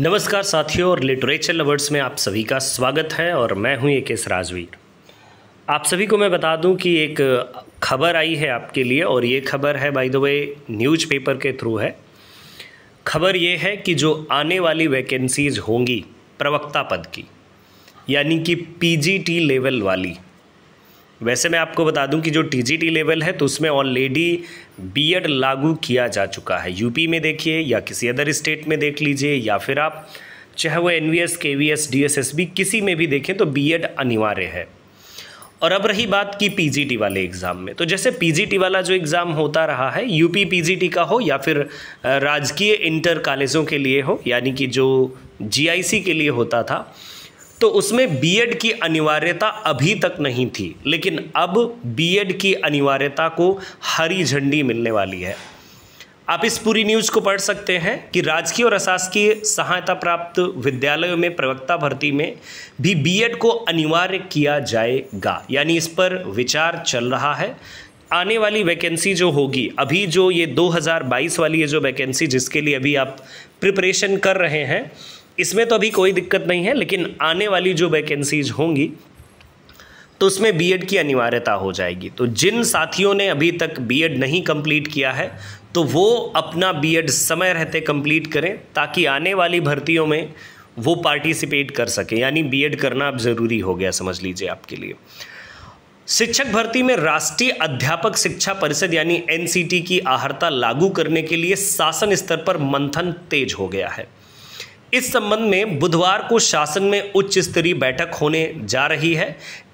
नमस्कार साथियों और लिटरेचर लवर्स में आप सभी का स्वागत है और मैं हूँ एक एस राजवीर। आप सभी को मैं बता दूँ कि एक खबर आई है आपके लिए और ये खबर है बाय द वे न्यूज़पेपर के थ्रू है। खबर ये है कि जो आने वाली वैकेंसीज होंगी प्रवक्ता पद की, यानी कि पीजीटी लेवल वाली वैसे मैं आपको बता दूँ कि जो टीजीटी लेवल है तो उसमें ऑलरेडी बीएड लागू किया जा चुका है। यूपी में देखिए या किसी अदर स्टेट में देख लीजिए, या फिर आप चाहे वो N V S K V S D S S B किसी में भी देखें तो बीएड अनिवार्य है। और अब रही बात की पीजीटी वाले एग्ज़ाम में। तो जैसे पीजीटी वाला जो एग्ज़ाम होता रहा है यूपी पीजीटी का हो या फिर राजकीय इंटर कॉलेजों के लिए हो, यानी कि जो जीआईसी के लिए होता था तो उसमें बीएड की अनिवार्यता अभी तक नहीं थी, लेकिन अब बीएड की अनिवार्यता को हरी झंडी मिलने वाली है। आप इस पूरी न्यूज़ को पढ़ सकते हैं कि राजकीय और अशासकीय सहायता प्राप्त विद्यालयों में, प्रवक्ता भर्ती में भी बीएड को अनिवार्य किया जाएगा। यानी इस पर विचार चल रहा है। आने वाली वैकेंसी जो होगी, अभी जो ये 2022 वाली ये जो वैकेंसी जिसके लिए अभी आप प्रिपरेशन कर रहे हैं इसमें तो अभी कोई दिक्कत नहीं है, लेकिन आने वाली जो वैकेंसीज होंगी तो उसमें बीएड की अनिवार्यता हो जाएगी। तो जिन साथियों ने अभी तक बीएड नहीं कंप्लीट किया है तो वो अपना बीएड समय रहते कंप्लीट करें, ताकि आने वाली भर्तियों में वो पार्टिसिपेट कर सकें। यानी बीएड करना अब ज़रूरी हो गया, समझ लीजिए आपके लिए। शिक्षक भर्ती में राष्ट्रीय अध्यापक शिक्षा परिषद, यानी एनसीटी की आहर्ता लागू करने के लिए शासन स्तर पर मंथन तेज हो गया है। इस संबंध में बुधवार को शासन में उच्च स्तरीय बैठक होने जा रही है।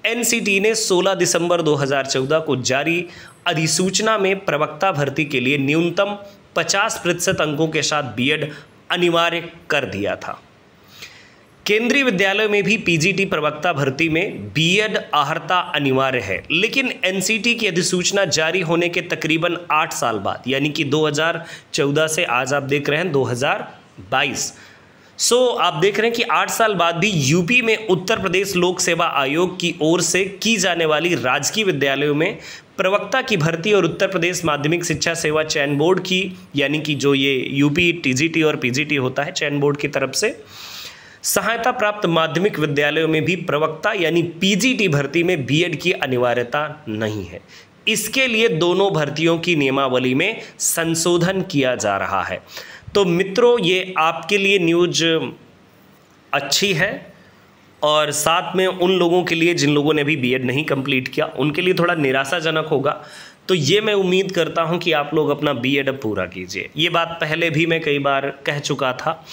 एनसीटी ने 16 दिसंबर 2014 को जारी अधिसूचना में प्रवक्ता भर्ती के लिए न्यूनतम 50 प्रतिशत अंकों के साथ बीएड अनिवार्य कर दिया था। केंद्रीय विद्यालय में भी पीजीटी प्रवक्ता भर्ती में बीएड आहर्ता अनिवार्य है, लेकिन एनसीटी की अधिसूचना जारी होने के तकरीबन आठ साल बाद, यानी कि 2014 से आज आप देख रहे हैं 2022 सो so, आप देख रहे हैं कि आठ साल बाद भी यूपी में उत्तर प्रदेश लोक सेवा आयोग की ओर से की जाने वाली राजकीय विद्यालयों में प्रवक्ता की भर्ती और उत्तर प्रदेश माध्यमिक शिक्षा सेवा चयन बोर्ड की यानी कि जो ये यूपी टीजीटी और पीजीटी होता है चयन बोर्ड की तरफ़ से सहायता प्राप्त माध्यमिक विद्यालयों में भी प्रवक्ता यानी पीजीटी भर्ती में बीएड की अनिवार्यता नहीं है। इसके लिए दोनों भर्तियों की नियमावली में संशोधन किया जा रहा है। तो मित्रों, ये आपके लिए न्यूज़ अच्छी है और साथ में उन लोगों के लिए जिन लोगों ने अभी बीएड नहीं कंप्लीट किया, उनके लिए थोड़ा निराशाजनक होगा। तो ये मैं उम्मीद करता हूँ कि आप लोग अपना बीएड अब पूरा कीजिए। ये बात पहले भी मैं कई बार कह चुका था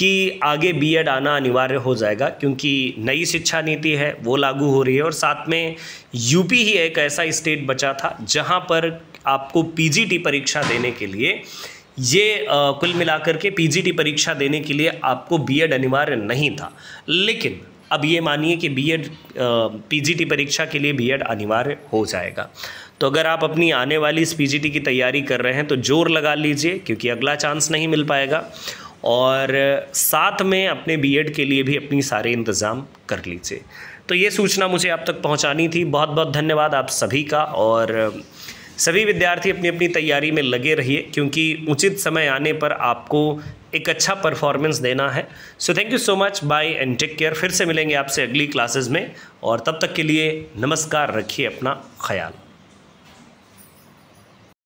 कि आगे बीएड आना अनिवार्य हो जाएगा क्योंकि नई शिक्षा नीति है वो लागू हो रही है और साथ में यूपी ही एक ऐसा स्टेट बचा था जहाँ पर आपको पीजीटी परीक्षा देने के लिए ये आ, कुल मिलाकर के पीजीटी परीक्षा देने के लिए आपको बीएड अनिवार्य नहीं था। लेकिन अब ये मानिए कि बीएड पीजीटी परीक्षा के लिए बीएड अनिवार्य हो जाएगा। तो अगर आप अपनी आने वाली इस पीजीटी की तैयारी कर रहे हैं तो ज़ोर लगा लीजिए क्योंकि अगला चांस नहीं मिल पाएगा। और साथ में अपने बीएड के लिए भी अपनी सारे इंतज़ाम कर लीजिए। तो ये सूचना मुझे आप तक पहुंचानी थी। बहुत बहुत धन्यवाद आप सभी का और सभी विद्यार्थी अपनी अपनी तैयारी में लगे रहिए क्योंकि उचित समय आने पर आपको एक अच्छा परफॉर्मेंस देना है। So thank you so much bye and take care फिर से मिलेंगे आपसे अगली क्लासेस में और तब तक के लिए नमस्कार, रखिए अपना ख्याल।